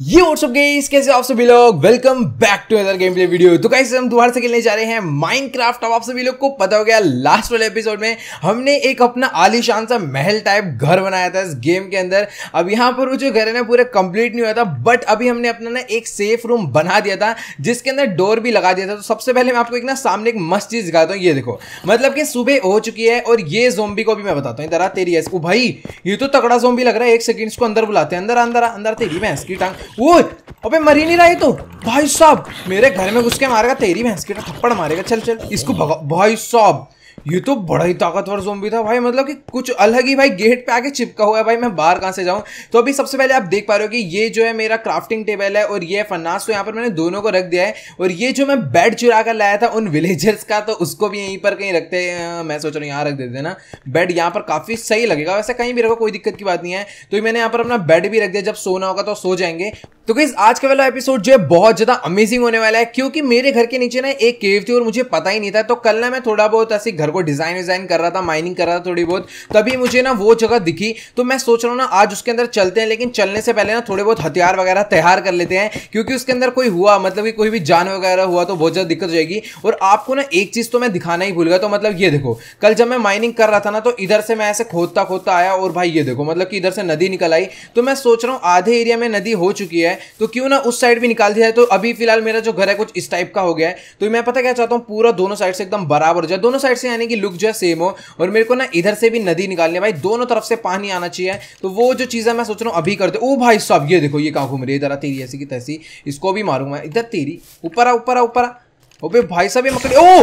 ये WhatsApp guys कैसे आप सभी लोग? Welcome back to other gameplay video तो गाइस हम दोबारा से खेलने जा रहे हैं माइनक्राफ्ट अब आप सभी लोग को पता हो गया लास्ट वाले एपिसोड में हमने एक अपना आलीशान सा महल टाइप घर बनाया था इस गेम के अंदर। अब यहाँ पर वो जो घर है ना, पूरा कंप्लीट नहीं हुआ था बट अभी हमने अपना ना एक सेफ़ रूम बना दिया था, जिसके अंदर डोर भी लगा दिया था। तो सबसे पहले मैं आपको एक ना सामने एक मस्त चीज़ दिखाता हूँ, ये देखो। मतलब कि सुबह हो चुकी है और ये जोम्बी को भी मैं बताता हूँ। इधर तेरी ऐसे भाई, ये तो तगड़ा जोम्बी लग रहा है, एक सेकंड को अंदर बुलाते हैं। अंदर अंदर अंदर तेरी, मैं की टांग वो अबे, मर नहीं रहा है तो? भाई साहब, मेरे घर में घुस के मारेगा, तेरी भैंस की थप्पड़ मारेगा। चल चल। इसको भाई साहब ये तो बड़ा ही ताकतवर जोम्बी था भाई मतलब कि कुछ अलग ही भाई गेट पे आके चिपका हुआ है भाई, मैं बाहर कहाँ से जाऊँ? तो अभी सबसे पहले आप देख पा रहे हो कि ये जो है मेरा क्राफ्टिंग टेबल है और ये फन्नास तो यहाँ पर मैंने दोनों को रख दिया है और ये जो मैं बेड चुरा कर लाया था उन विलेजर्स का तो उसको भी यहीं पर कहीं रखते मैं सोच रहा हूँ यहाँ रख देते ना। बेड यहाँ पर काफ़ी सही लगेगा, वैसे कहीं भी रखो, कोई दिक्कत की बात नहीं है। तो मैंने यहाँ पर अपना बेड भी रख दिया, जब सोना होगा तो सो जाएँगे। तो किस आज का वाला एपिसोड जो है बहुत ज़्यादा अमेजिंग होने वाला है, क्योंकि मेरे घर के नीचे ना एक केव थी और मुझे पता ही नहीं था। तो कल ना मैं थोड़ा बहुत ऐसे घर को डिज़ाइन विजाइन कर रहा था माइनिंग कर रहा था थोड़ी बहुत। तभी मुझे ना वो जगह दिखी। तो मैं सोच रहा हूँ ना, आज उसके अंदर चलते हैं, लेकिन चलने से पहले ना थोड़े बहुत हथियार वगैरह तैयार कर लेते हैं, क्योंकि उसके अंदर कोई हुआ मतलब कि कोई भी जान वगैरह हुआ तो बहुत ज़्यादा दिक्कत हो जाएगी। और आपको ना एक चीज़ तो मैं दिखाना ही भूल गया तो मतलब ये देखो, कल जब मैं माइनिंग कर रहा था ना तो इधर से मैं ऐसे खोदता खोदता आया और भाई ये देखो मतलब कि इधर से नदी निकल आई। तो मैं सोच रहा हूँ, आधे एरिया में नदी हो चुकी है तो क्यों ना उस साइड भी निकाल दिया है तो अभी फ़िलहाल मेरा जो घर है कुछ इस टाइप का हो गया है। तो मैं पता क्या चाहता हूँ, पूरा दोनों साइड से एकदम बराबर हो जाए। दोनों साइड से यानी कि लुक जो है सेम हो। और मेरे को ना इधर से भी नदी निकालनी है भाई। दोनों तरफ़ से पानी आना चाहिए। तो वो जो चीज़ है मैं सोच रहा हूँ, अभी करते ओ भाई साहब, ये देखो, ये कहाँ घूम रही है? इधर तेरी ऐसी की तैसी। इसको भी मारूँगा इधर तेरी। ऊपर आ ऊपर आ ऊपर आ। ओ भाई साहब, ये मकड़ी ओ!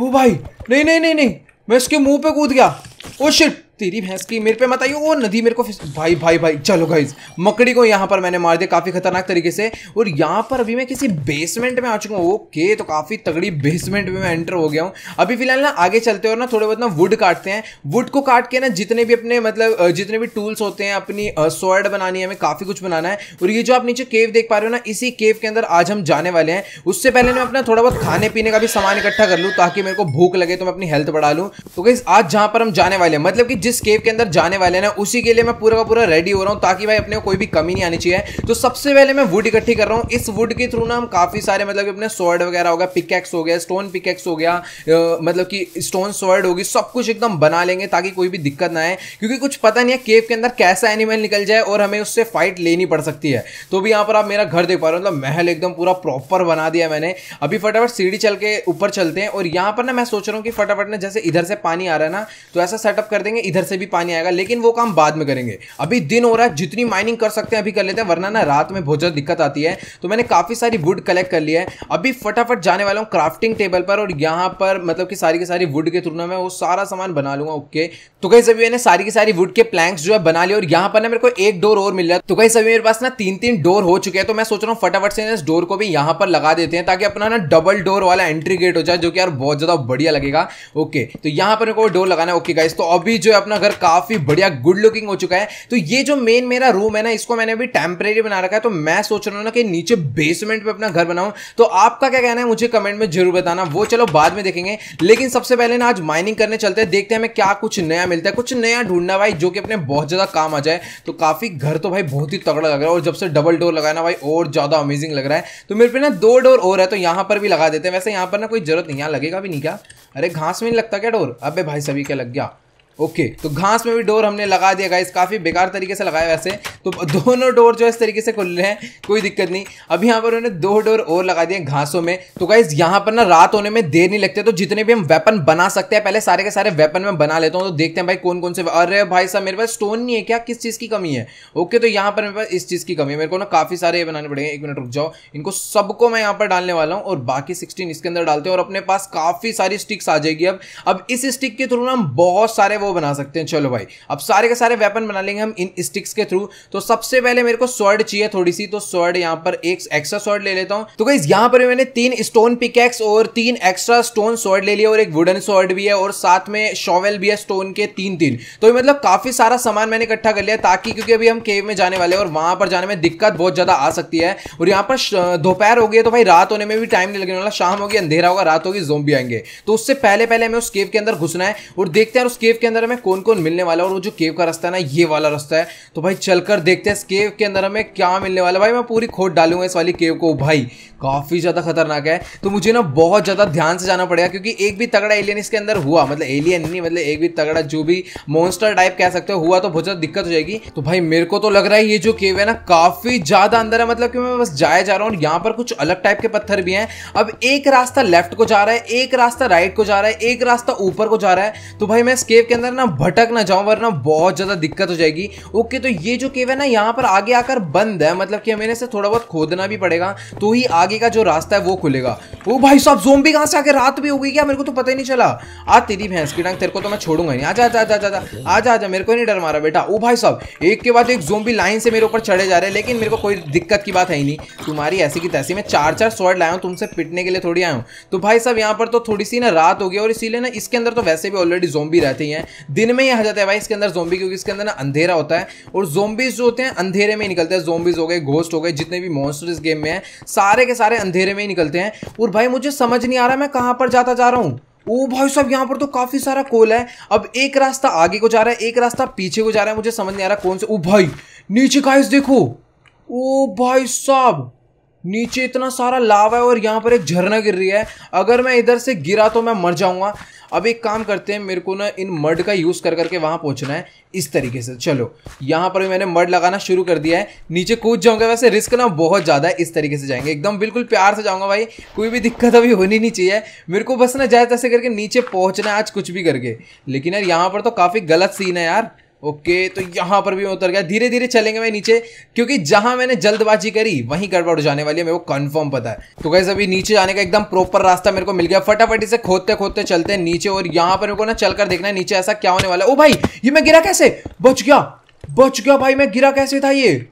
ओ भाई! नहीं नहीं नहीं नहीं। मैं इसके मुँह पे कूद गया। ओ शिट तेरी भैंस की मेरे पे मत आइयो, वो नदी मेरे को भाई भाई भाई, चलो गाइज़ मकड़ी को यहाँ पर मैंने मार दिया काफ़ी खतरनाक तरीके से, और यहाँ पर अभी मैं किसी बेसमेंट में आ चुका हूँ ओके तो काफ़ी तगड़ी बेसमेंट में मैं एंटर हो गया हूँ। अभी फ़िलहाल ना आगे चलते और ना थोड़े बहुत ना वुड काटते हैं। वुड को काट के ना जितने भी अपने मतलब जितने भी टूल्स होते हैं, अपनी स्वर्ड बनानी है, हमें काफ़ी कुछ बनाना है। और ये जो आप नीचे केव देख पा रहे हो ना, इसी केव के अंदर आज हम जाने वाले हैं। उससे पहले मैं अपना थोड़ा बहुत खाने पीने का भी सामान इकट्ठा कर लूँ, ताकि मेरे को भूख लगे तो मैं अपनी हेल्थ बढ़ा लूँ। तो आज जहाँ पर हम जाने वाले हैं मतलब कि जिस केव के अंदर जाने वाले ना उसी के लिए मैं पूरा का पूरा रेडी हो रहा हूँ ताकि भाई अपने को कोई भी कमी नहीं आनी चाहिए। तो सबसे पहले मैं वुड इकट्ठी कर रहा हूँ। इस वुड के थ्रू ना हम काफ़ी सारे मतलब अपने स्वॉर्ड वगैरह हो गया पिकेक्स हो गया स्टोन पिकेक्स हो गया मतलब कि स्टोन स्वॉर्ड होगी, सब कुछ एकदम बना लेंगे ताकि कोई भी दिक्कत ना आए। क्योंकि कुछ पता नहीं है केव के अंदर कैसा एनिमल निकल जाए और हमें उससे फाइट लेनी पड़ सकती है। तो भी यहाँ पर आप मेरा घर देख पा रहे हो मतलब महल एकदम पूरा प्रॉपर बना दिया मैंने। अभी फटाफट सीढ़ी चल के ऊपर चलते हैं और यहाँ पर ना मैं सोच रहा हूँ कि फटाफट ना जैसे इधर से पानी आ रहा है ना तो ऐसा सेटअप कर देंगे। इधर से भी पानी आएगा, लेकिन वो काम बाद में करेंगे। अभी दिन हो रहा है, जितनी माइनिंग कर सकते हैं, अभी कर लेते हैं, वरना ना रात में बहुत ज़्यादा दिक्कत आती है। तो मैंने काफ़ी सारी वुड कलेक्ट कर लिया है। अभी फटाफट जाने वाला हूँ क्राफ्टिंग टेबल पर और यहाँ पर मतलब कि सारी की सारी वुड के थ्रू ना मैं वो सारा सामान बना लूँगा ओके तो कहीं सभी मैंने सारी की सारी वुड के प्लैंक्स जो है बना लिया और यहाँ पर ना मेरे को एक डोर और मिल रहा है। तो कहीं सभी मेरे पास ना तीन तीन डोर हो चुके हैं तो मैं सोच रहा हूँ फटाफट से इस डोर को भी यहाँ पर लगा देते हैं, ताकि अपना ना डबल डोर वाला एंट्री गेट हो जाए, जो कि यार बहुत ज़्यादा बढ़िया लगेगा ओके तो यहाँ पर मेरे को डोर लगाना है ओके गाइस तो अभी जो है अपना घर काफ़ी बढ़िया गुड लुकिंग हो चुका है। तो ये जो मेन मेरा रूम है ना, इसको मैंने अभी टेम्परेरी बना रखा है। तो मैं सोच रहा हूँ ना कि नीचे बेसमेंट पे अपना घर बनाऊँ। तो आपका क्या कहना है? मुझे कमेंट में ज़रूर बताना। वो चलो बाद में देखेंगे। लेकिन सबसे पहले ना आज माइनिंग करने चलते हैं। देखते हैं हमें क्या कुछ नया मिलता है। कुछ नया ढूंढना भाई, जो कि अपने बहुत ज़्यादा काम आ जाए। तो काफ़ी घर तो भाई बहुत ही तगड़ा लग रहा है। और जब से डबल डोर लगाना भाई, और ज़्यादा अमेजिंग लग रहा है। तो मेरे पे ना दो डोर और है तो यहाँ पर भी लगा देते हैं। वैसे यहाँ पर ना कोई ज़रूरत नहीं है। लगेगा भी नहीं क्या? अरे घास में नहीं लगता क्या डोर अबे भाई सभी क्या लग गया? ओके okay, तो घास में भी डोर हमने लगा दिया गाइस काफ़ी बेकार तरीके से लगाया वैसे। तो दोनों डोर जो इस तरीके से खुल रहे हैं कोई दिक्कत नहीं। अभी यहाँ पर उन्होंने दो डोर और लगा दिए घासों में। तो गाइस यहाँ पर ना रात होने में देर नहीं लगती तो जितने भी हम वेपन बना सकते हैं पहले सारे के सारे वेपन में बना लेता हूँ। तो देखते हैं भाई कौन कौन से अरे भाई साहब मेरे पास स्टोन नहीं है क्या? किस चीज़ की कमी है? ओके तो यहाँ पर मेरे पास इस चीज़ की कमी है। मेरे को ना काफ़ी सारे बनाने पड़ेंगे। एक मिनट रुक जाओ। इनको सबको मैं यहाँ पर डालने वाला हूँ और बाकी सिक्सटीन इसके अंदर डालते हैं और अपने पास काफ़ी सारी स्टिक्स आ जाएगी अब। अब इस स्टिक के थ्रू ना हम बहुत सारे वो बना सकते हैं। चलो भाई, अब सारे के सारे वेपन बना लेंगे हम इन स्टिक्स के थ्रू तो सबसे पहले मेरे को स्वर्ड चाहिए थोड़ी सी तो स्वर्ड यहाँ पर एक एक्स्ट्रा स्वर्ड ले लेता हूँ। तो गाइज़ यहाँ पर मैंने तीन स्टोन पिकेक्स और तीन एक्स्ट्रा स्टोन स्वर्ड ले लिया और एक वुडन स्वर्ड भी है और साथ में शॉवेल भी है स्टोन के तीन तीन। तो मतलब काफ़ी सारा सामान मैंने इकट्ठा कर लिया ताकि क्योंकि अभी हम केव में जाने वाले और वहाँ पर जाने में दिक्कत बहुत ज़्यादा आ सकती है। और यहाँ पर दोपहर हो गई तो भाई रात होने में भी टाइम नहीं लगने वाला, शाम होगी, अंधेरा होगा, रात होगी जोम्बी आएँगे। तो उससे पहले पहले हमें उस केव के अंदर घुसना है और देखते हैं उस केव के अंदर अंदर हमें कौन कौन मिलने वाला है और वो जो केव का रास्ता है ना, ये वाला रास्ता है। तो भाई चलकर देखते हैं इस केव के अंदर हमें क्या मिलने वाला भाई, मैं पूरी खोद डालूँगा इस वाली केव को। भाई, काफ़ी ज़्यादा खतरनाक है। तो मुझे ना बहुत ज़्यादा ध्यान से जाना पड़ेगा क्योंकि एक भी तगड़ा एलियन इसके अंदर हुआ। मतलब एलियन नहीं मतलब एक भी तगड़ा जो भी मॉन्स्टर टाइप कह सकते हो, हुआ तो बहुत ज़्यादा दिक्कत हो जाएगी। तो भाई, मेरे को तो लग रहा है ये जो केव है ना, काफ़ी ज़्यादा अंदर है। मतलब कि मैं बस जाया जा रहा हूँ यहाँ पर कुछ अलग टाइप के पत्थर भी हैं। अब एक रास्ता लेफ़्ट को जा रहा है, एक रास्ता राइट को जा रहा है, एक रास्ता ऊपर को जा रहा है। तो भाई, मैं इस केव के अंदर ना भटक ना जाऊँ, वरना बहुत ज़्यादा दिक्कत हो जाएगी। ओके तो ये जो केव है ना, यहाँ पर आगे आकर बंद है। मतलब कि हमें इसे थोड़ा बहुत खोदना भी पड़ेगा तो ही आगे का जो रास्ता है वो खुलेगा। ओ भाई साहब जोम्बी कहाँ से आके रात भी हो गई क्या? मेरे को तो पता ही नहीं चला। आ, तेरी भैंस की टांग तेरे को तो मैं छोड़ूँगा नहीं। आजा आजा आजा आजा आजा। आजा मेरे को नहीं डर मारा बेटा। ओ भाई साहब, एक के बाद एक जोम्बी लाइन से मेरे ऊपर चढ़े जा रहे हैं, लेकिन मेरे को कोई दिक्कत की बात है ही नहीं। तुम्हारी ऐसी की तैसी मैं चार चार स्वॉर्ड लाया हूँ, तुमसे पिटने के लिए थोड़ी आया हूँ। तो भाई साहब, यहाँ पर तो थोड़ी सी ना रात हो गई, और इसीलिए ना इसके अंदर तो वैसे भी ऑलरेडी जोम्बी रहते ही हैं। दिन में ही आ जाते हैं भाई, इसके अंदर जोम्बी क्योंकि इसके अंदर ना अंधेरा होता है। और जोम्बीज जो होते हैं, अंधेरे में ही निकलते हैं। जोम्बीज हो गए घोस्ट हो गए, जितने भी मॉन्स्टर इस गेम में है, सारे के सारे अंधेरे में ही निकलते हैं। और भाई, मुझे समझ नहीं आ रहा मैं कहाँ पर जाता जा रहा हूँ। ओ भाई साहब, यहाँ पर तो काफ़ी सारा कोल है। अब एक रास्ता आगे को जा रहा है, एक रास्ता पीछे को जा रहा है, मुझे समझ नहीं आ रहा कौन से। ओ भाई, नीचे का देखो। ओ भाई साहब नीचे इतना सारा लावा है और यहाँ पर एक झरना गिर रही है। अगर मैं इधर से गिरा तो मैं मर जाऊँगा। अब एक काम करते हैं, मेरे को ना इन मड का यूज़ कर करके वहाँ पहुँचना है, इस तरीके से। चलो, यहाँ पर भी मैंने मड लगाना शुरू कर दिया है। नीचे कूद जाऊँगा, वैसे रिस्क ना बहुत ज़्यादा है, इस तरीके से जाएँगे। एकदम बिल्कुल प्यार से जाऊँगा भाई, कोई भी दिक्कत अभी होनी नहीं चाहिए। मेरे को बस ना जाए तैसे करके नीचे पहुँचना है, आज कुछ भी करके। लेकिन यार, यहाँ पर तो काफ़ी गलत सीन है यार। ओके तो यहाँ पर भी मैं उतर गया। धीरे धीरे चलेंगे मैं नीचे, क्योंकि जहाँ मैंने जल्दबाजी करी, वहीं गड़बड़ जाने वाली है, मेरे को कंफर्म पता है। तो कैसे अभी नीचे जाने का एकदम प्रॉपर रास्ता मेरे को मिल गया। फटाफटी से खोदते खोदते चलते हैं नीचे, और यहाँ पर मेरे को ना चलकर देखना है, नीचे ऐसा क्या होने वाला है। ओ भाई, ये मैं गिरा कैसे? बच गया बच गया भाई, मैं गिरा कैसे था ये?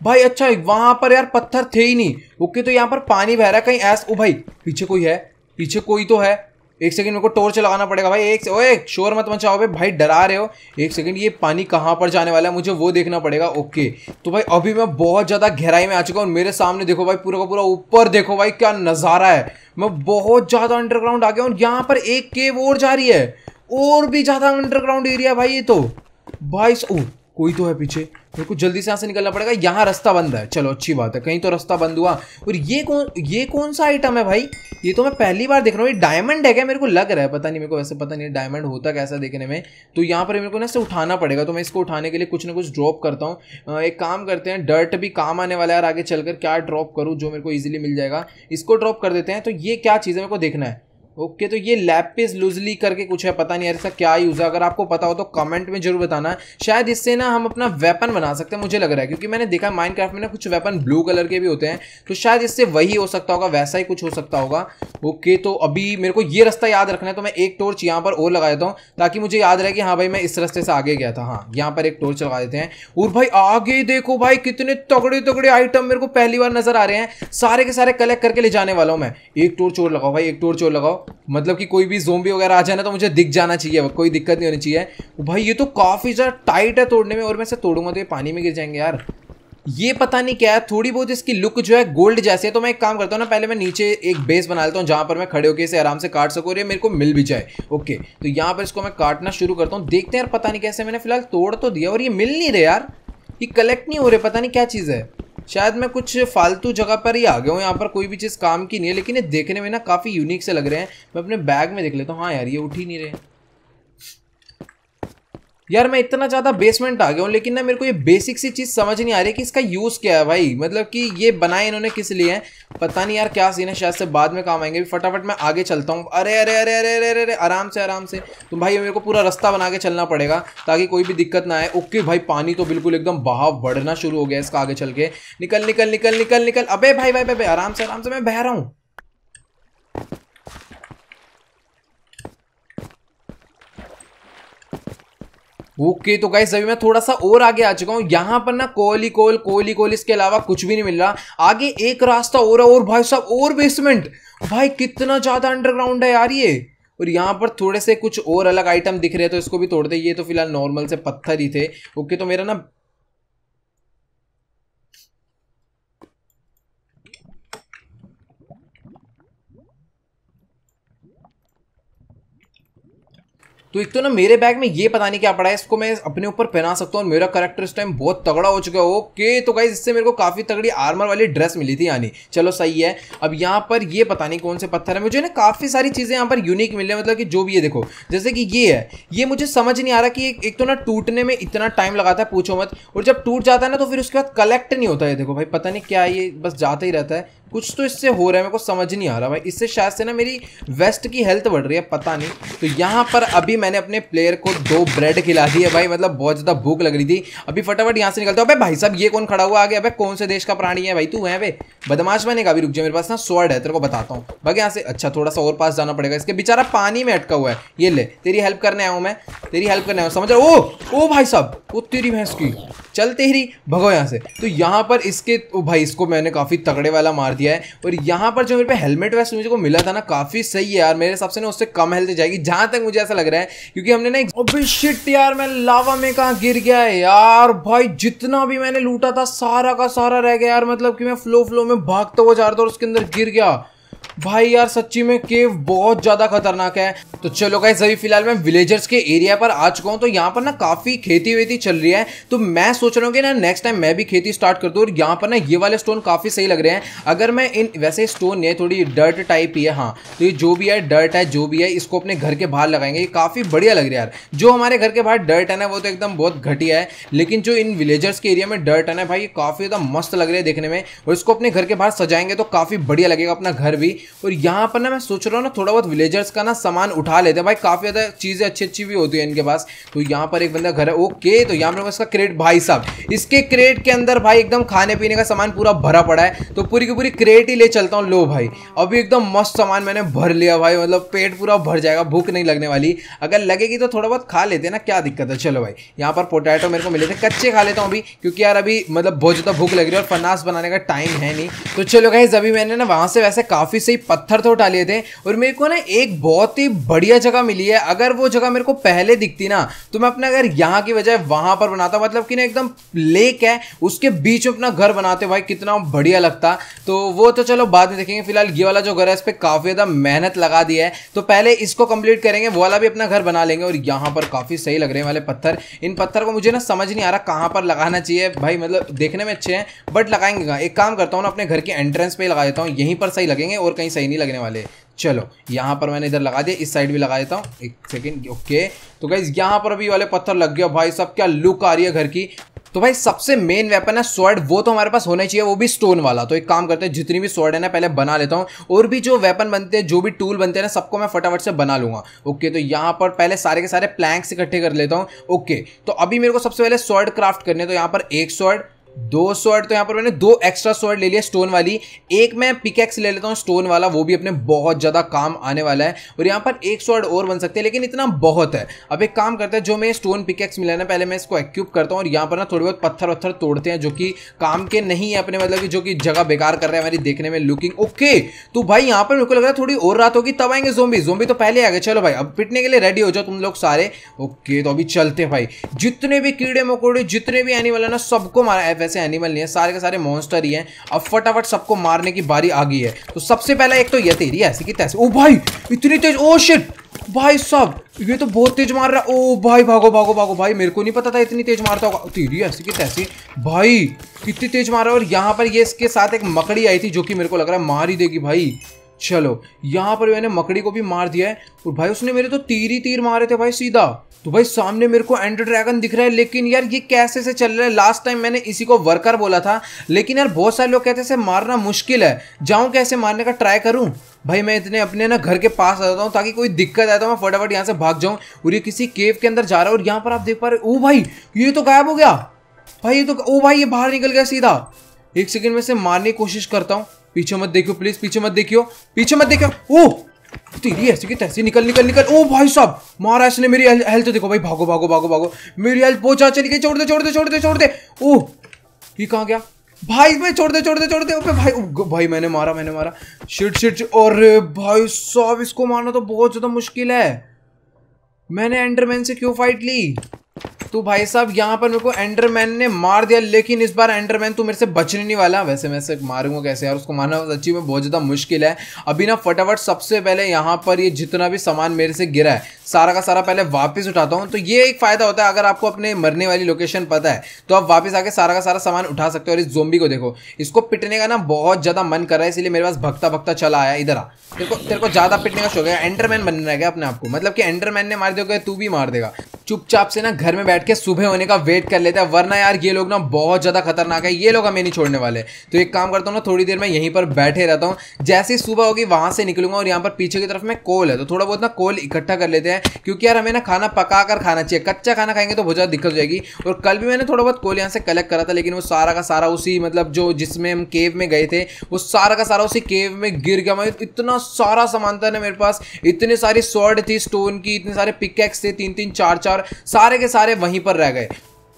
भाई अच्छा वहाँ पर यार पत्थर थे ही नहीं। ओके तो यहाँ पर पानी बह रहा है कहीं ऐस ओ भाई, पीछे कोई है? पीछे कोई तो है। एक सेकंड मेरे को टॉर्च लगाना पड़ेगा भाई, एक ओए, शोर मत मचाओ भाई भाई डरा रहे हो। एक सेकंड ये पानी कहाँ पर जाने वाला है, मुझे वो देखना पड़ेगा ओके तो भाई, अभी मैं बहुत ज़्यादा गहराई में आ चुका हूँ मेरे सामने देखो भाई, पूरा का पूरा ऊपर देखो भाई, क्या नज़ारा है। मैं बहुत ज़्यादा अंडरग्राउंड आ गया हूँ यहाँ पर एक केव और जा रही है। और भी ज़्यादा अंडरग्राउंड एरिया भाई ये तो। भाई कोई तो है पीछे। मेरे को जल्दी से यहाँ से निकलना पड़ेगा। यहाँ रास्ता बंद है। चलो, अच्छी बात है। कहीं तो रास्ता बंद हुआ। और ये कौन ये कौन सा आइटम है भाई? ये तो मैं पहली बार देख रहा हूँ। ये डायमंड है क्या? मेरे को लग रहा है। पता नहीं, मेरे को वैसे पता नहीं डायमंड होता कैसा देखने में। तो यहाँ पर मेरे को ना इसे उठाना पड़ेगा। तो मैं इसको उठाने के लिए कुछ ना कुछ ड्रॉप करता हूँ। एक काम करते हैं। डर्ट भी काम आने वाला है यार आगे चलकर क्या ड्रॉप करूँ, जो मेरे को ईजिली मिल जाएगा। इसको ड्रॉप कर देते हैं। तो ये क्या चीज़ है मेरे को देखना है। ओके तो ये लैपिस लूजली करके कुछ है, पता नहीं इसका क्या यूज़ है। अगर आपको पता हो तो कमेंट में ज़रूर बताना। शायद इससे ना हम अपना वेपन बना सकते हैं, मुझे लग रहा है, क्योंकि मैंने देखा माइनक्राफ्ट में ना कुछ वेपन ब्लू कलर के भी होते हैं तो शायद इससे वही हो सकता होगा, वैसा ही कुछ हो सकता होगा। ओके तो अभी मेरे को ये रास्ता याद रखना है तो मैं एक टोर्च यहाँ पर और लगा देता हूँ, ताकि मुझे याद रहे कि हाँ भाई मैं इस रास्ते से आगे गया था। हाँ यहाँ पर एक टोर्च लगा देते हैं। और भाई आगे देखो भाई, कितने तगड़े तगड़े आइटम मेरे को पहली बार नज़र आ रहे हैं। सारे के सारे कलेक्ट करके ले जाने वाला हूँ मैं। एक टोर्च और लगाओ भाई, एक टोर्च और लगाओ। मतलब कि कोई भी जोम्बी वगैरह आ जाए ना तो मुझे दिख जाना चाहिए कोई दिक्कत नहीं होनी चाहिए। भाई, ये तो काफ़ी ज़्यादा टाइट है तोड़ने में और मैं इसे तोड़ूँगा तो ये पानी में गिर जाएँगे यार। ये पता नहीं क्या है, थोड़ी बहुत इसकी लुक जो है गोल्ड जैसे है। तो मैं एक काम करता हूँ ना, पहले मैं नीचे एक बेस बना लेता हूँ जहाँ पर मैं खड़े होकर इसे आराम से काट सकूँ और ये मेरे को मिल भी जाए। ओके तो यहाँ पर इसको मैं काटना शुरू करता हूँ। देखते हैं यार, पता नहीं कैसे मैंने फ़िलहाल तोड़ तो दिया और ये मिल नहीं रहे यार। ये कलेक्ट नहीं हो रहे, पता नहीं क्या चीज़ है। शायद मैं कुछ फालतू जगह पर ही आ गया हूँ, यहाँ पर कोई भी चीज़ काम की नहीं है, लेकिन ये देखने में ना काफ़ी यूनिक से लग रहे हैं। मैं अपने बैग में देख लेता हूँ हाँ यार, ये उठ ही नहीं रहे। यार मैं इतना ज़्यादा बेसमेंट आ गया हूँ, लेकिन ना मेरे को ये बेसिक सी चीज़ समझ नहीं आ रही कि इसका यूज़ क्या है भाई। मतलब कि ये बनाए इन्होंने किस लिए? है पता नहीं यार क्या सीन है, शायद से बाद में काम आएँगे। फटाफट मैं आगे चलता हूँ। अरे अरे अरे अरे अरे अरे अरे, आराम से आराम से। तो भाई मेरे को पूरा रास्ता बना के चलना पड़ेगा, ताकि कोई भी दिक्कत ना आए। ओके भाई, पानी तो बिल्कुल एकदम बहाव बढ़ना शुरू हो गया इसका आगे चल के। निकल निकल निकल निकल निकल। अबे भाई भाई भाई, आराम से आराम से मैं बह रहा हूँ। ओके तो गाइस अभी मैं थोड़ा सा और आगे आ चुका हूँ। यहाँ पर ना कोहली कोल कोहली कोल इसके अलावा कुछ भी नहीं मिल रहा। आगे एक रास्ता और और भाई साहब, और बेसमेंट भाई, कितना ज़्यादा अंडरग्राउंड है यार ये। और यहाँ पर थोड़े से कुछ और अलग आइटम दिख रहे हैं तो इसको भी तोड़ दे। ये तो फ़िलहाल नॉर्मल से पत्थर ही थे। ओके तो मेरा ना तो एक तो ना मेरे बैग में ये पता नहीं क्या पड़ा है, इसको मैं अपने ऊपर पहना सकता हूँ और मेरा करेक्टर इस टाइम बहुत तगड़ा हो चुका है। ओके तो गाइज़ इससे मेरे को काफ़ी तगड़ी आर्मर वाली ड्रेस मिली थी, यानी। चलो, सही है। अब यहाँ पर ये पता नहीं कौन से पत्थर है। मुझे ना काफ़ी सारी चीज़ें यहाँ पर यूनिक मिल रही है मतलब कि जो भी है देखो। जैसे कि ये है। ये मुझे समझ नहीं आ रहा कि एक तो ना टूटने में इतना टाइम लगाता है, पूछो मत। और जब टूट जाता है ना तो फिर उसके बाद कलेक्ट नहीं होता है। देखो भाई, पता नहीं क्या ये बस जाता ही रहता है। कुछ तो इससे हो रहा है, मेरे को समझ नहीं आ रहा भाई। इससे शायद से ना मेरी वेस्ट की हेल्थ बढ़ रही है, पता नहीं। तो यहाँ पर अभी मैंने अपने प्लेयर को दो ब्रेड खिला दी है भाई मतलब बहुत ज़्यादा भूख लग रही थी। अभी फटाफट यहाँ से निकलता हूँ। भाई साहब, ये कौन खड़ा हुआ आ गया भाई कौन से देश का प्राणी है भाई? तू है भाई बदमाश बने का भी रुक जाए मेरे पास ना स्वर्ड है, तेरे को बताता हूँ। भाई यहाँ से। अच्छा थोड़ा सा और पास जाना पड़ेगा। इसके बेचारा पानी में अटका हुआ है। ये ले, तेरी हेल्प करने आया हूँ मैं। तेरी हेल्प करने आया हूँ, समझ रहा ओ ओ भाई साहब वो तेरी भैंस की। चल तेरी भगो यहाँ से। तो यहाँ पर इसके, ओ भाई, इसको मैंने काफ़ी तगड़े वाला मार दिया है। और यहाँ पर जो मेरे पे हेलमेट वेस्ट मुझे को मिला था ना, काफ़ी सही है यार। मेरे हिसाब से ना उससे कम हेल्थ जाएगी, जहाँ तक मुझे ऐसा लग रहा है, क्योंकि हमने ना अभी शिट यार, मैं लावा में कहा गिर गया है यार। भाई, जितना भी मैंने लूटा था, सारा का सारा रह गया यार। मतलब कि मैं फ्लो फ्लो में भागता हुआ जा रहा था और उसके अंदर गिर गया। भाई यार, सच्ची में केव बहुत ज़्यादा खतरनाक है। तो चलो गाइस अभी फ़िलहाल मैं विलेजर्स के एरिया पर आ चुका हूँ तो यहाँ पर ना काफ़ी खेती वेती चल रही है। तो मैं सोच रहा हूँ कि ना नेक्स्ट टाइम मैं भी खेती स्टार्ट कर दूँ, और यहाँ पर ना ये वाले स्टोन काफ़ी सही लग रहे हैं। अगर मैं इन, वैसे स्टोन है, थोड़ी डर्ट टाइप ही है हाँ। तो ये जो भी है डर्ट है, जो भी है, इसको अपने घर के बाहर लगाएँगे। ये काफ़ी बढ़िया लग रहा है यार। जो हमारे घर के बाहर डर्ट है ना, वो तो एकदम बहुत घटिया है। लेकिन जो इन विलेजर्स के एरिया में डर्ट है ना, भाई, ये काफ़ी ज़्यादा मस्त लग रहा है देखने में। और इसको अपने घर के बाहर सजाएँगे तो काफ़ी बढ़िया लगेगा, अपना घर भी। और यहाँ पर ना मैं सोच रहा हूँ ना थोड़ा बहुत विलेजर्स का ना सामान उठा लेते हैं। भाई काफ़ी ज़्यादा चीज़ें अच्छी अच्छी भी होती है इनके पास। तो यहाँ पर एक बंदा घर है। ओके तो यहाँ पर इसका क्रेट भाई साहब। इसके क्रेट के अंदर भाई एकदम खाने पीने का सामान पूरा भरा पड़ा है। तो पूरी की पूरी क्रेट ही ले चलता हूँ। लो भाई, अभी एकदम मस्त सामान मैंने भर लिया भाई। मतलब पेट पूरा भर जाएगा, भूख नहीं लगने वाली। अगर लगेगी तो थोड़ा बहुत खा लेते ना, क्या दिक्कत है? चलो भाई, यहाँ पर पोटैटो मेरे को मिले थे। कच्चे खा लेता हूँ अभी, क्योंकि यार अभी मतलब बहुत ज़्यादा भूख लग रही है और फनास बनाने का टाइम है नहीं। तो चलो गाइज़ अभी मैंने ना वहाँ से वैसे काफ़ी सही पत्थर तो उठा लिए थे और मेरे को ना एक बहुत ही बढ़िया जगह मिली है। अगर वो जगह मेरे को पहले दिखती ना तो मैं अपना घर यहाँ की बजाय वहाँ पर बनाता। मतलब कि ना एकदम लेक है, उसके बीच में अपना घर बनाते। भाई, कितना बढ़िया लगता। तो वो तो चलो बाद में देखेंगे। फ़िलहाल ये वाला जो घर है, इस पर काफ़ी ज़्यादा मेहनत लगा दी है। तो पहले इसको कंप्लीट करेंगे, वो वाला भी अपना घर बना लेंगे और यहाँ पर काफ़ी सही लग रहे हैं वाले पत्थर। इन पत्थर को मुझे ना समझ नहीं आ रहा कहाँ पर लगाना चाहिए। भाई मतलब देखने में अच्छे हैं बट लगाएँगे एक काम करता हूँ ना, अपने घर के एंट्रेंस पे लगा देता हूँ। यहीं पर सही लगेंगे और कहीं सही नहीं लगने वाले। चलो, यहाँ पर मैंने इधर लगा दिया, इस साइड भी लगा देता हूँ। एक सेकेंड ओके तो गाइज़ यहाँ पर अभी वाले पत्थर लग गया। भाई सब क्या लुक आ रही है घर की। तो भाई, सबसे मेन वेपन है स्वॉर्ड वो तो हमारे पास होना चाहिए, वो भी स्टोन वाला। तो एक काम करते हैं, जितनी भी स्वॉर्ड है ना, पहले बना लेता हूँ। और भी जो वेपन बनते हैं, जो भी टूल बनते हैं ना, सबको मैं फटाफट से बना लूँगा। ओके तो यहाँ पर पहले सारे के सारे प्लैंक्स इकट्ठे कर लेता हूँ। ओके तो अभी मेरे को सबसे पहले स्वॉर्ड क्राफ्ट करने तो यहाँ पर एक स्वॉर्ड दो स्वर्ड तो यहाँ पर मैंने दो एक्स्ट्रा स्वर्ड ले लिया स्टोन वाली। एक मैं पिकेक्स ले लेता हूँ स्टोन वाला, वो भी अपने बहुत ज़्यादा काम आने वाला है। और यहाँ पर एक स्वर्ड और बन सकते हैं, लेकिन इतना बहुत है। अब एक काम करते हैं, जो मैं स्टोन पिकेक्स मिला ना, पहले मैं इसको एक्यूब करता हूँ और यहाँ पर ना थोड़ी बहुत पत्थर वत्थर तोड़ते हैं, जो कि काम के नहीं है अपने मतलब कि जो कि जगह बेकार कर रहे हैं हमारी देखने में लुकिंग ओके तो भाई यहाँ पर मेरे को लग रहा है थोड़ी और रात होगी, तब आएँगे जोम्बी जोम्बी तो पहले आ गए। चलो भाई, अब पिटने के लिए रेडी हो जाओ तुम लोग सारे। ओके तो अभी चलते भाई। जितने भी कीड़े मकोड़े, जितने भी एनिमल है ना, सबको मारा। वैसे एनिमल नहीं है, सारे के सारे मॉन्स्टर ही हैं। अब फटाफट सबको मारने की बारी आ गई है। तो सबसे पहला एक तो ये तेरी ऐसी की तैसी। ओ भाई, इतनी तेज, ओ शिट भाई सब ये तो बहुत तेज मार रहा है। ओ भाई, भागो भागो भागो। भाई, मेरे को नहीं पता था इतनी तेज मारता होगा। तेरी ऐसी की तैसी। भाई, कितनी तेज मार रहा है। और यहाँ पर ये इसके साथ एक मकड़ी आई थी जो कि मेरे को लग रहा है मार ही देगी भाई। चलो, यहाँ पर मैंने मकड़ी को भी मार दिया है। और भाई, उसने मेरे तो तीर ही तीर मारे थे भाई, सीधा। तो भाई, सामने मेरे को एंड ड्रैगन दिख रहा है, लेकिन यार, ये कैसे से चल रहा है? लास्ट टाइम मैंने इसी को वर्कर बोला था, लेकिन यार, बहुत सारे लोग कहते हैं मारना मुश्किल है। जाऊँ कैसे मारने का ट्राई करूँ? भाई, मैं इतने अपने ना घर के पास आ जाता हूँ, ताकि कोई दिक्कत आए तो मैं फटाफट यहाँ से भाग जाऊँ, और ये किसी केव के अंदर जा रहा है, और यहाँ पर आप देख पा रहे ओ भाई, ये तो गायब हो गया। भाई, ये तो ओ भाई, ये बाहर निकल गया सीधा। एक सेकेंड में से मारने की कोशिश करता हूँ। पीछे मत देखियो प्लीज़ पीछे मत देखियो, पीछे मत देखियो। ओ, तेरी ऐसी की तैसी निकल निकल निकल। ओ, भाई साहब मारा इसने मेरी हेल्थ देखो भाई, भागो भागो भागो भागो। मेरी हेल्थ बहुत चली गई, छोड़ दे छोड़ दे छोड़ दे छोड़ दे। ओ, ये कहाँ गया? भाई भाई छोड़ दे छोड़ दे छोड़ दे। ओपे भाई भाई, मैंने मारा मैंने मारा। शिट शिट और भाई साहब, इसको मारना तो बहुत ज़्यादा मुश्किल है। मैंने एंडरमैन से क्यों फाइट ली? तो भाई साहब, यहाँ पर मेरे को एंडरमैन ने मार दिया, लेकिन इस बार एंडरमैन तो मेरे से बचने नहीं वाला। वैसे मैं से मारूँगा कैसे यार? उसको मारना सच्ची में बहुत ज़्यादा मुश्किल है। अभी ना फटाफट सबसे पहले यहाँ पर ये जितना भी सामान मेरे से गिरा है, सारा का सारा पहले वापस उठाता हूँ। तो ये एक फ़ायदा होता है, अगर आपको अपने मरने वाली लोकेशन पता है तो आप वापस आके सारा का सारा सामान उठा सकते हो और इस जोम्बी को देखो। इसको पिटने का ना बहुत ज़्यादा मन कर रहा है, इसलिए मेरे पास भक्ता भक्ता चला आया इधर आ। तेरे को तेरे को ज़्यादा पिटने का शौक है एंडरमैन बनना है अपने आपको मतलब कि एंडरमैन ने मार दिया तू भी मार देगा। चुपचाप से ना घर में बैठ के सुबह होने का वेट कर लेते हैं। वरना यार ये लोग ना बहुत ज़्यादा खतरनाक है। ये लोग हमें नहीं छोड़ने वाले। तो एक काम करता हूँ ना, थोड़ी देर में यहीं पर बैठे रहता हूँ। जैसे ही सुबह होगी, वहाँ से निकलूँगा और यहाँ पर पीछे की तरफ़ में कोल है। तो थोड़ा बहुत ना कोल इकट्ठा कर लेते हैं। क्योंकि यार हमें ना खाना पका कर खाना चाहिए। कच्चा खाना खाएँगे तो बहुत ज़्यादा दिक्कत हो जाएगी। और कल भी मैंने थोड़ा बहुत कोल यहाँ से कलेक्ट करा था, लेकिन वो सारा का सारा उसी मतलब जो जिसमें हम केव में गए थे, वो सारा का सारा उसी केव में गिर गया। मैं इतना सारा सामान था ना मेरे पास। इतनी सारी स्वॉर्ड थी स्टोन की, इतने सारे पिकेक्स थे तीन तीन चार चार सारे के सारे वहीं पर रह गए।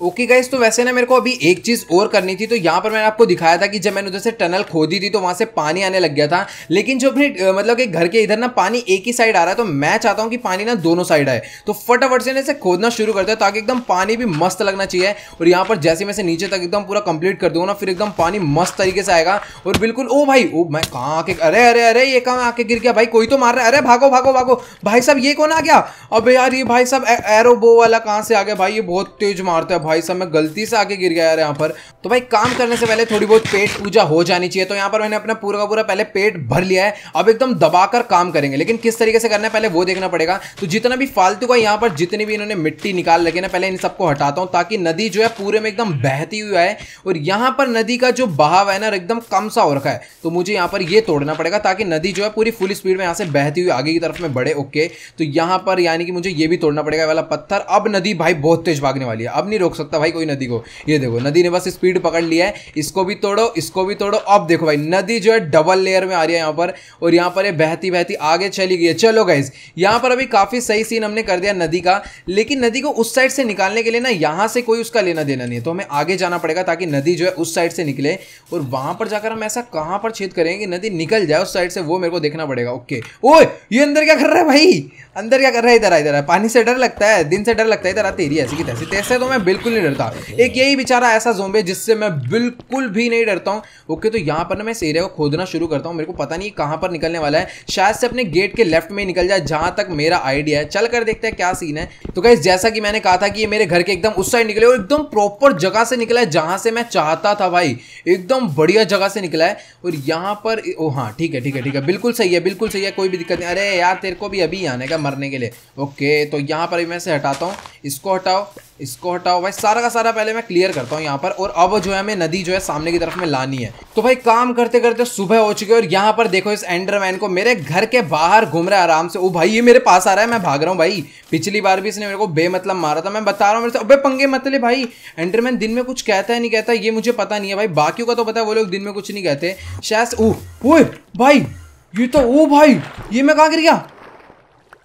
ओके गाइस तो वैसे ना मेरे को अभी एक चीज़ और करनी थी तो यहाँ पर मैंने आपको दिखाया था कि जब मैंने उधर से टनल खोदी थी तो वहाँ से पानी आने लग गया था। लेकिन जो अपने मतलब कि घर के इधर ना पानी एक ही साइड आ रहा है तो मैं चाहता हूँ कि पानी ना दोनों साइड आए। तो फटाफट से इसे खोदना शुरू करते हैं, ताकि एकदम पानी भी मस्त लगना चाहिए। और यहाँ पर जैसे मैं से नीचे तक एकदम पूरा कंप्लीट कर दूँगा ना, फिर एकदम पानी मस्त तरीके से आएगा। और बिल्कुल, ओ भाई, ओ, मैं कहाँ आके, अरे अरे अरे, ये कहाँ आके गिर गया? भाई, कोई तो मार रहा है। अरे, भागो भागो भागो। भाई साहब, ये कौन आ गया? अब यार, ये भाई साहब एरो बो वाला कहाँ से आ गया? भाई, ये बहुत तेज मारता है भाई साहब, मैं गलती से आगे गिर गया यार यहाँ पर। तो भाई, काम करने से पहले थोड़ी बहुत पेट पूजा हो जानी चाहिए। तो यहाँ पर मैंने अपना पूरा का पूरा पहले पेट भर लिया है। अब एकदम दबाकर काम करेंगे। लेकिन किस तरीके से करना है, पहले वो देखना पड़ेगा। तो जितना भी फालतू का यहाँ पर जितनी भी इन्होंने मिट्टी निकाल लगे ना, पहले इन सबको हटाता हूँ ताकि नदी जो है पूरे में एकदम बहती हुई है और यहाँ पर नदी का जो बहाव है ना एकदम कम सा हो रखा है। तो मुझे यहाँ पर ये तोड़ना पड़ेगा ताकि नदी जो है पूरी फुल स्पीड में यहाँ से बहती हुई आगे की तरफ़ में बढ़े ओके तो यहाँ पर यानी कि मुझे ये भी तोड़ना पड़ेगा वाला पत्थर। अब नदी भाई बहुत तेज भागने वाली है। अब नहीं रोक सकता भाई कोई नदी को। ये देखो, नदी ने बस स्पीड पकड़ लिया है। इसको भी तोड़ो, इसको भी तोड़ो। अब देखो भाई, नदी जो है डबल लेयर में आ रही है यहाँ पर। और यहाँ पर ये बहती बहती आगे चली गई है। चलो गाइज़ यहाँ पर अभी काफ़ी सही सीन हमने कर दिया नदी का। लेकिन नदी को उस साइड से निकालने के लिए ना, यहाँ से कोई उसका लेना देना नहीं है। तो हमें आगे जाना पड़ेगा ताकि नदी जो है उस साइड से निकले। और वहाँ पर जाकर हम ऐसा कहाँ पर छेद करेंगे नदी निकल जाए उस साइड से, वो मेरे को देखना पड़ेगा। ओके ओए, ये अंदर क्या कर रहा है भाई? अंदर क्या कर रहा है? इधर इधर पानी से डर लगता है, दिन से डर लगता है, इधर आती तेरी ऐसी की तैसी। तैसे तो मैं बिल्कुल नहीं डरता। एक यही बेचारा ऐसा जोम्बे जिससे मैं बिल्कुल भी नहीं डरता हूँ। ओके तो यहाँ पर ना मैं इस एरिया को खोदना शुरू करता हूँ। मेरे को पता नहीं कहाँ पर निकलने वाला है। शायद से अपने गेट के लेफ़्ट में निकल जाए, जहाँ तक मेरा आइडिया है। चल कर देखते हैं क्या सीन है। तो गाइज़ जैसा कि मैंने कहा था कि ये मेरे घर के एकदम उस साइड निकले और एकदम प्रॉपर जगह से निकला है, जहाँ से मैं चाहता था भाई। एकदम बढ़िया जगह से निकला है और यहाँ पर ओ हाँ ठीक है ठीक है ठीक है। बिल्कुल सही है, बिल्कुल सही है, कोई भी दिक्कत नहीं। अरे यार, तेरे को भी अभी आने का मरने के लिए। ओके तो यहाँ पर मैं से हटाता हूँ। इसको हटाओ। इसको हटाओ भाई, सारा का सारा पहले मैं क्लियर करता हूँ यहाँ पर, और अब जो है हमें नदी जो है सामने की तरफ़ में लानी है। तो भाई, काम करते करते सुबह हो चुकी है, और यहाँ पर देखो इस एंडरमैन को मेरे घर के बाहर घूम रहा है आराम से। ओ भाई, ये मेरे पास आ रहा है, मैं भाग रहा हूँ भाई। पिछली बार भी इसने मेरे को बेमतलब मारा था, मैं बता रहा हूँ मेरे से। अबे, पंगे मतले भाई। एंडरमैन दिन में कुछ कहता है, नहीं कहता, ये मुझे पता नहीं है भाई। बाकियों का तो पता है, वो लोग दिन में कुछ नहीं कहते। शायद, ओह भाई, ये तो ओ भाई, ये मैं कहा गिर गया?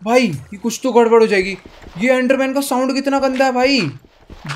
भाई, ये कुछ तो गड़बड़ हो जाएगी। ये एंडरमैन का साउंड कितना गंदा है भाई।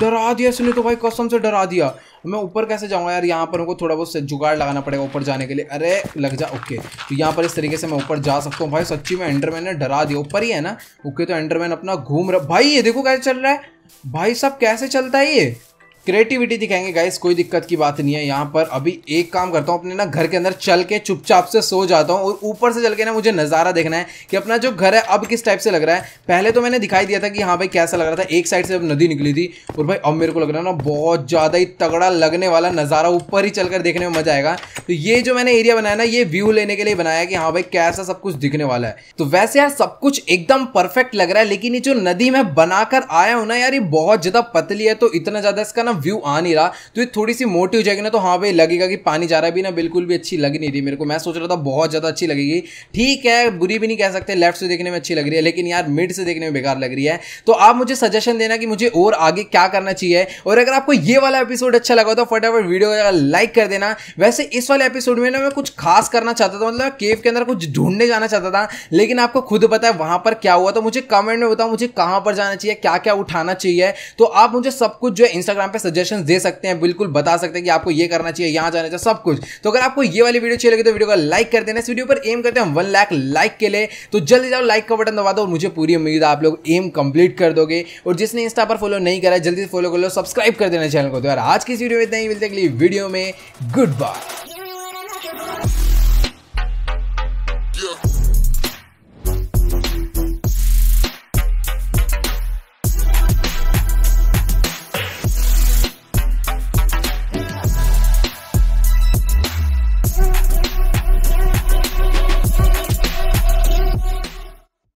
डरा दिया इसने तो भाई, कसम से डरा दिया। मैं ऊपर कैसे जाऊँगा यार? यहाँ पर उनको थोड़ा बहुत जुगाड़ लगाना पड़ेगा ऊपर जाने के लिए। अरे, लग जा, ओके। तो यहाँ पर इस तरीके से मैं ऊपर जा सकता हूँ भाई। सच्ची में एंडरमैन ने डरा दिया। ऊपर ही है ना? ओके तो एंडरमैन अपना घूम रहा भाई, ये देखो कैसे चल रहा है। भाई साहब कैसे चलता है ये? क्रिएटिविटी दिखाएँगे गाइस कोई दिक्कत की बात नहीं है। यहाँ पर अभी एक काम करता हूँ, अपने ना घर के अंदर चल के चुपचाप से सो जाता हूँ और ऊपर से चल के ना मुझे नज़ारा देखना है कि अपना जो घर है, अब किस टाइप से लग रहा है। पहले तो मैंने दिखाई दिया था कि हाँ भाई कैसा लग रहा था। एक साइड से अब नदी निकली थी और भाई, अब मेरे को लग रहा है ना बहुत ज़्यादा ही तगड़ा लगने वाला नज़ारा ऊपर ही चलकर देखने में मज़ा आएगा। तो ये जो मैंने एरिया बनाया ना, ये व्यू लेने के लिए बनाया कि हाँ भाई, कैसा सब कुछ दिखने वाला है। तो वैसे यार सब कुछ एकदम परफेक्ट लग रहा है, लेकिन ये जो नदी मैं बनाकर आया हूँ ना यार, ये बहुत ज़्यादा पतली है तो इतना ज़्यादा इसका ना व्यू आ नहीं रहा तो ये थोड़ी सी मोटी हो जाएगी ना तो हाँ भाई लगेगा कि पानी जा रहा भी ना, बिल्कुल भी अच्छी लग नहीं रही मेरे को। मैं सोच रहा था बहुत ज़्यादा अच्छी लगेगी। ठीक है, बुरी भी नहीं कह सकते लेफ़्ट से देखने में अच्छी लग रही है, लेकिन यार मिड से देखने में बेकार लग रही है। तो आप मुझे सजेशन देना कि मुझे और आगे क्या करना चाहिए, और अगर आपको ये वाला एपिसोड अच्छा लगा तो फटाफट वीडियो लाइक कर देना। वैसे इस वाले एपिसोड में ना मैं कुछ खास करना चाहता था मतलब केव के अंदर कुछ ढूँढने जाना चाहता था, लेकिन आपको खुद पता है वहाँ पर क्या हुआ तो मुझे कमेंट में बताओ, मुझे कहाँ पर जाना चाहिए क्या क्या उठाना चाहिए। तो आप मुझे सब कुछ जो है इंस्टाग्राम पे सजेशन दे सकते हैं, बिल्कुल बता सकते हैं कि आपको ये करना चाहिए, यहाँ जाना चाहिए, सब कुछ। तो अगर आपको ये वाली वीडियो अच्छी लगी तो वीडियो को लाइक कर देना। इस वीडियो पर एम करते हैं वन लाख लाइक के लिए। तो जल्दी जाओ लाइक का बटन दबा दो और मुझे पूरी उम्मीद है आप लोग एम कंप्लीट कर दोगे। और जिसने इंस्टा पर फॉलो नहीं करा जल्दी से फॉलो कर लो सब्सक्राइब कर देना चैनल को। तो यार, आज की इस वीडियो में इतना ही। मिलते अगली वीडियो में। Good bye